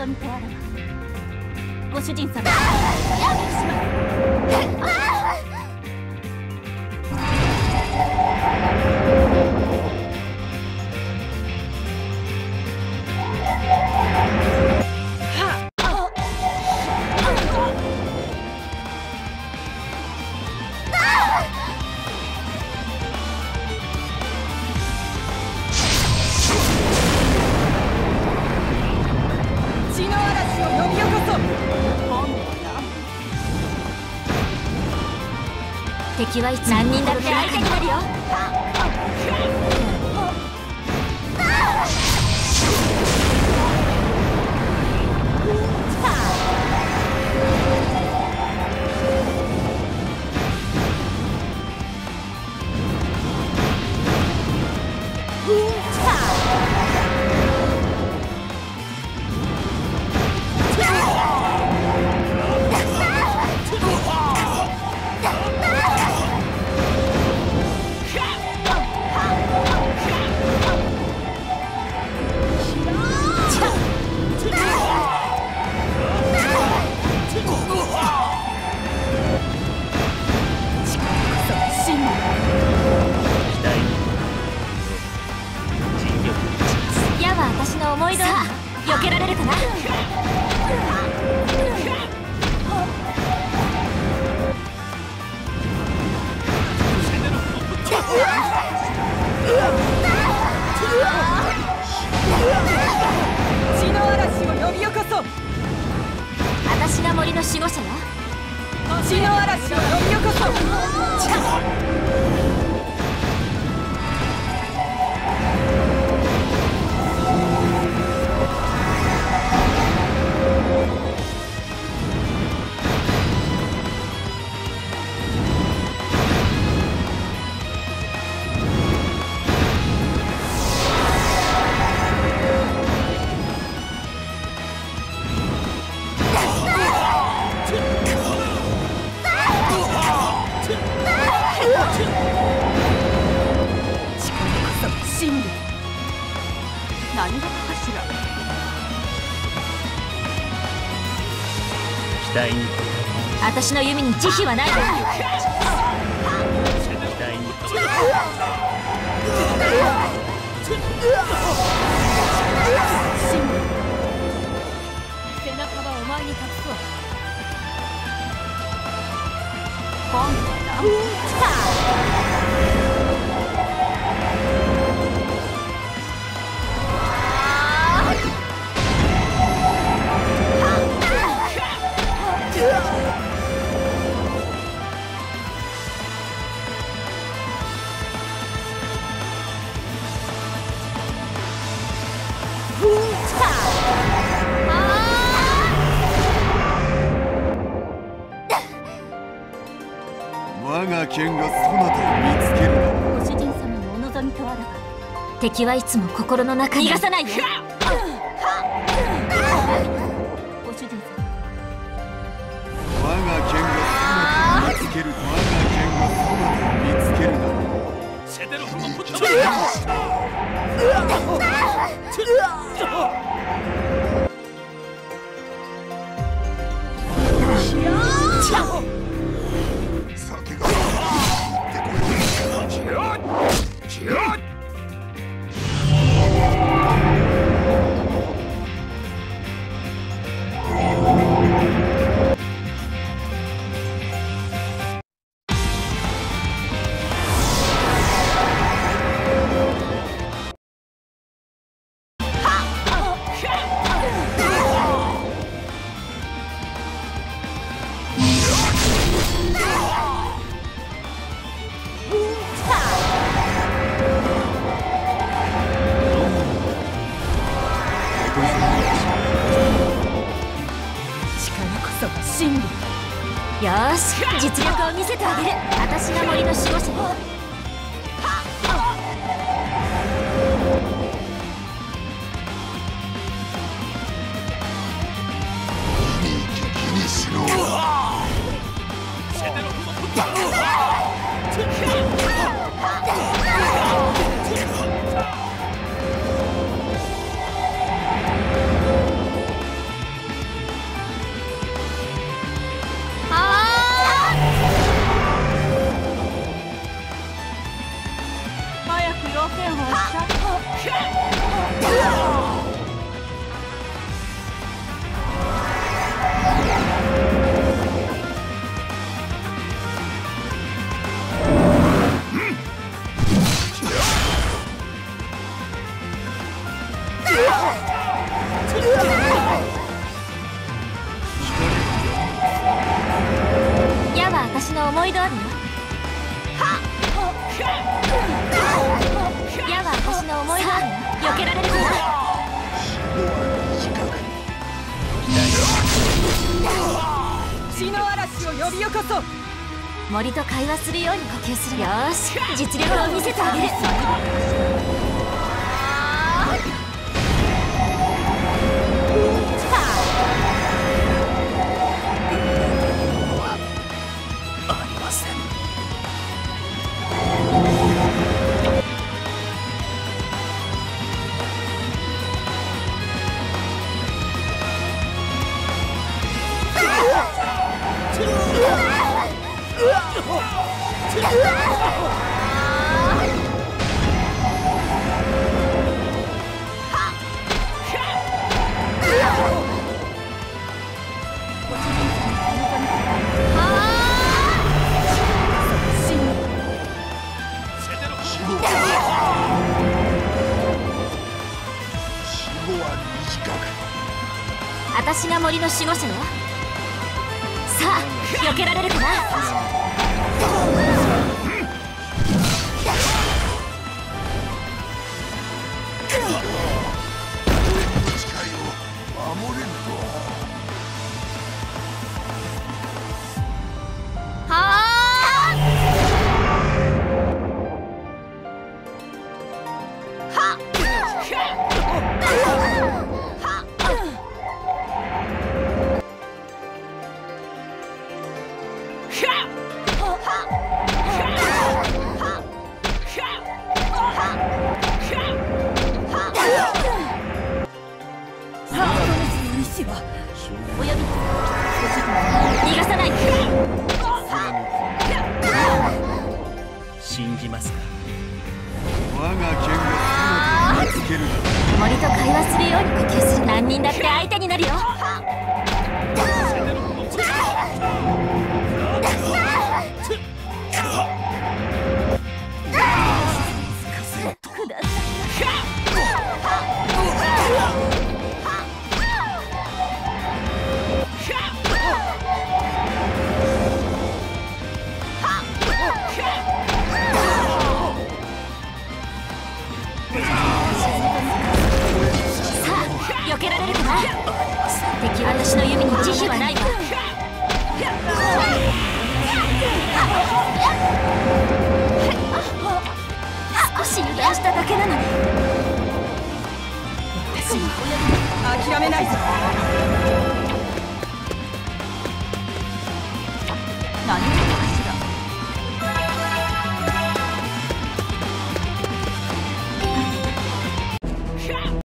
望みとあらばご主人様血敵はいつ何人だって相手になるよ。私の思い通り避けられるかな？血の嵐を呼び起こそう。私が森の守護者よ。血の嵐を呼び起こそう期待に応私の弓に慈悲はない。わ剣がそなたを見つけるなご主人様のお望みとあらば敵はいつも心の中に。逃がさないよ真理。よし実力を見せてあげる。私が森の守護者。私の思い通りよ矢は私の思い通りよ避けられるかな血の嵐を呼び起こそう。森と会話するように呼吸するよ。ーし。実力を見せてあげる私が森の守護者よさあ避けられるかな？ますか？我が剣がそなたを見つける森と会話するように呼吸する何人だって相手になるよ諦めないぞ